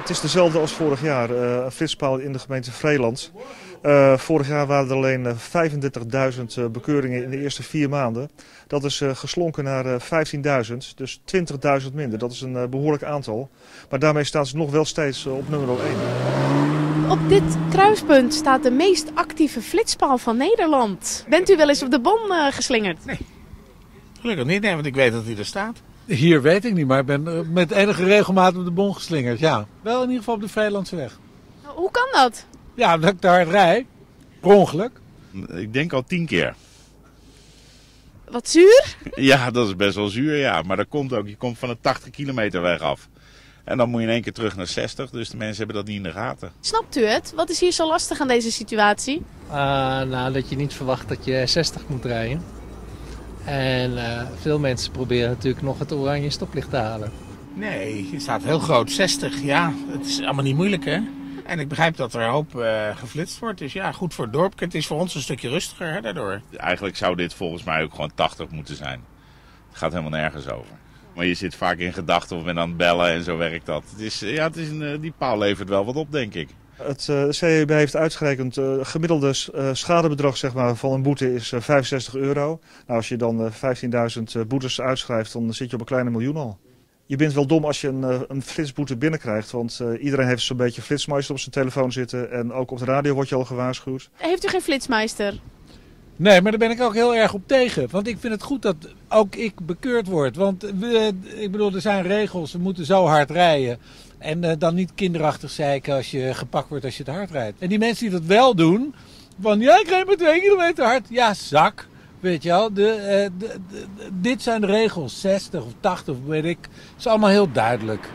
Het is dezelfde als vorig jaar. Een flitspaal in de gemeente Vreeland. Uh, vorig jaar waren er alleen 35.000 bekeuringen in de eerste vier maanden. Dat is geslonken naar 15.000, dus 20.000 minder. Dat is een behoorlijk aantal. Maar daarmee staan ze nog wel steeds op nummer 1. Op dit kruispunt staat de meest actieve flitspaal van Nederland. Bent u wel eens op de bon geslingerd? Nee. Gelukkig niet, nee, want ik weet dat hij er staat. Hier weet ik niet, maar ik ben eh, met enige regelmaat op de bon geslingerd. Ja, wel in ieder geval op de Vrijlandse weg. Hoe kan dat? Ja, dat ik daar hard rij. Per ongeluk. Ik denk al tien keer. Wat zuur? Ja, dat is best wel zuur, ja. Maar dat komt ook. Je komt van een 80 kilometer weg af. En dan moet je in één keer terug naar 60. Dus de mensen hebben dat niet in de gaten. Snapt u het? Wat is hier zo lastig aan deze situatie? Uh, nou, dat je niet verwacht dat je 60 moet rijden. En uh, veel mensen proberen natuurlijk nog het oranje stoplicht te halen. Nee, je staat heel groot, 60. Ja, het is allemaal niet moeilijk hè. En ik begrijp dat er een hoop uh, geflitst wordt. Dus ja, goed voor het dorp. Het is voor ons een stukje rustiger hè, daardoor. Eigenlijk zou dit volgens mij ook gewoon 80 moeten zijn. Het gaat helemaal nergens over. Maar je zit vaak in gedachten of ben aan het bellen en zo werkt dat. Het is, ja, het is een, eh, die paal levert wel wat op, denk ik. Het uh, heeft uitgerekend, uh, gemiddelde uh, schadebedrag zeg maar, van een boete is 65 euro. Nou, als je dan 15.000 boetes uitschrijft, dan zit je op een kleine miljoen al. Je bent wel dom als je een, een flitsboete binnenkrijgt, want iedereen heeft zo'n beetje flitsmeister op zijn telefoon zitten. En ook op de radio wordt je al gewaarschuwd. Heeft u geen flitsmeister? Nee, maar daar ben ik ook heel erg op tegen. Want ik vind het goed dat ook ik bekeurd word. Want we, ik bedoel, er zijn regels, we moeten zo hard rijden. En uh, dan niet kinderachtig zeiken als je gepakt wordt als je te hard rijdt. En die mensen die dat wel doen, van ja, ik rijd maar twee kilometer hard. Ja, zak. Weet je wel, de, de, dit zijn de regels. 60 of 80 weet ik. is allemaal heel duidelijk.